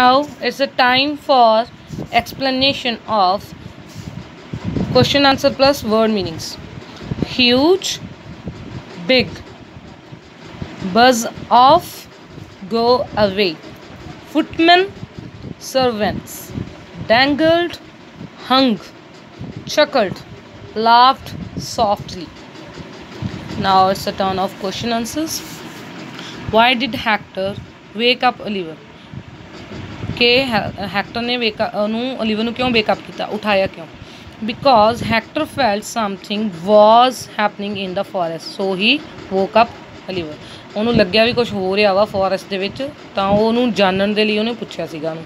Now it's a time for explanation of question answer plus word meanings. Huge, big, buzz off, go away. Footman, servants, dangled, hung, chuckled, laughed softly. Now it's a turn of question answers. Why did Hector wake up Oliver? ਕਿ ਹੈ- Hector ਨੇ ਵੇਕ ਉਹਨੂੰ Oliver ਨੂੰ ਕਿਉਂ ਵੇਕਅਪ ਕੀਤਾ? ਉਠਾਇਆ ਕਿਉਂ? Because Hector felt something was happening in the forest so he woke up Oliver ਉਹਨੂੰ ਲੱਗਿਆ ਵੀ ਕੁਝ ਹੋ ਰਿਹਾ ਵਾ ਫੋਰੈਸਟ ਦੇ ਵਿੱਚ, ਤਾਂ ਉਹਨੂੰ ਜਾਣਨ ਦੇ ਲਈ ਉਹਨੇ ਪੁੱਛਿਆ ਸੀਗਾ ਉਹਨੂੰ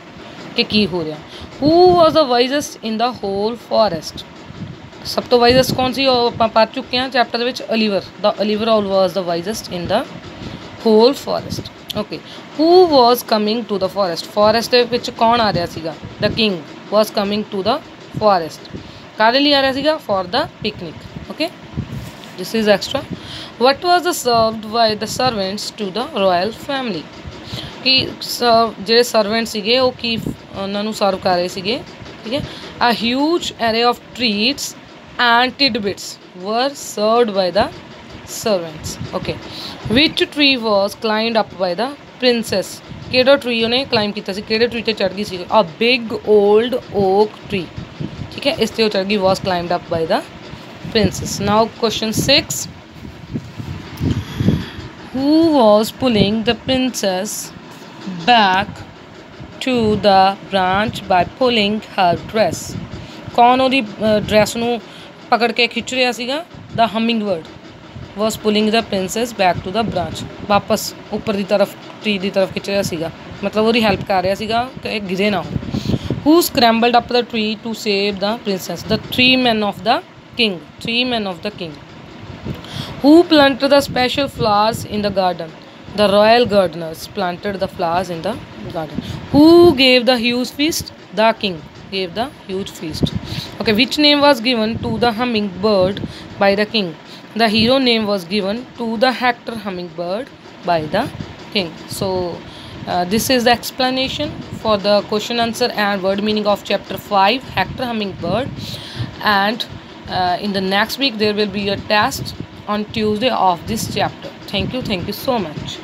ਕਿ ਕੀ ਹੋ ਰਿਹਾ। ਹੂ ਵਾਸ the wisest in the whole forest ਸਭ ਤੋਂ ਵਾਈਜ਼ੈਸਟ ਕੌਣ ਸੀ? ਉਹ ਆਪਾਂ ਪੜ੍ਹ ਚੁੱਕੇ ਹਾਂ ਚੈਪਟਰ ਦੇ ਵਿੱਚ Oliver the Oliver owl was the wisest in the whole forest okay who was coming to the forest forest ਦੇ ਵਿੱਚ ਕੌਣ ਆ ਰਿਹਾ ਸੀਗਾ the king was coming to the forest ਕਾਦੇ ਲਈ ਆ ਰਿਹਾ ਸੀਗਾ for the picnic okay this is extra what was the served by the servants to the royal family ਕਿ ਜਿਹੜੇ ਸਰਵੈਂਟ ਸੀਗੇ ਉਹ ਕੀ ਉਹਨਾਂ ਨੂੰ ਸਰਵ ਕਰ ਰਹੇ ਸੀਗੇ ਠੀਕ ਹੈ a huge array of treats and tidbits were served by the servants. Okay. Which tree was climbed up by the princess? केड़ा ट्री उन्हें क्लाइंब किया केड़े ट्री से चढ़ गई सी a big old oak tree ठीक है इसलिए वो चढ़ गई was climb up by the princess. Now question 6. Who was pulling the princess back to the branch by pulling her dress? कौन वो ड्रैस न पकड़ के खिंच रहा सीगा the hummingbird was pulling the princess back to the branch ਵਾਪਸ ਉੱਪਰ ਦੀ ਤਰਫ ਟਰੀ ਦੀ ਤਰਫ ਖਿੱਚ ਰਿਹਾ ਸੀਗਾ ਮਤਲਬ ਉਹਦੀ ਹੈਲਪ ਕਰ ਰਿਹਾ ਸੀਗਾ ਕਿ ਇਹ ਗਿਰੇ ਨਾ ਹੋ who scrambled up the tree to save the princess the three men of the king three men of the king who planted the special flowers in the garden the royal gardeners planted the flowers in the garden who gave the huge feast the king gave the huge feast okay which name was given to the hummingbird by the king The hero name was given to the hector hummingbird by the king. So uh, this is the explanation for the question answer and word meaning of chapter 5 hector hummingbird. And uh, in the next week there will be a test on tuesday of this chapter. Thank you thank you so much